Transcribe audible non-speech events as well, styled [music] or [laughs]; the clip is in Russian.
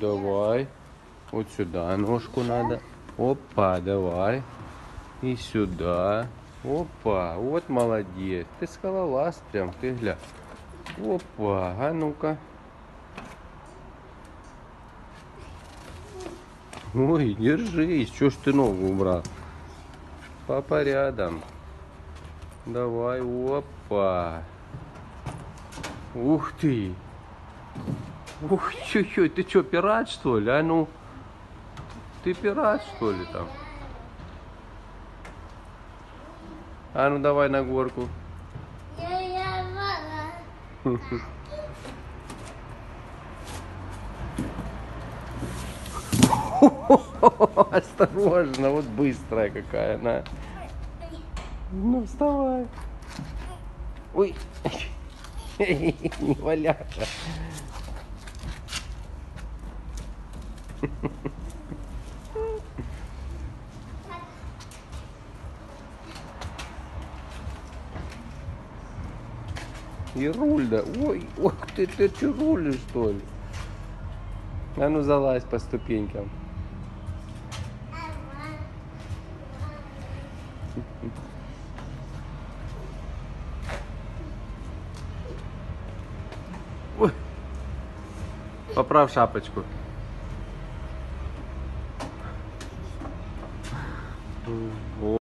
давай. Вот сюда ножку надо. Опа, давай. И сюда. Опа, вот молодец. Ты скалолаз прям, ты гля. Опа, а ну-ка. Ой, держись, чё ж ты ногу убрал? Папа рядом. Давай, опа. Ух ты. Ух, чё-чё, ты чё, пират что ли? А ну. Ты пират что ли там? А ну давай на горку. [laughs] Осторожно, вот быстрая какая она. Ну вставай. Ой, [laughs] не валяться. И руль, да. Ой, ох ты, ты что, рулишь, что ли? А ну залазь по ступенькам. Ой. Поправь шапочку. mm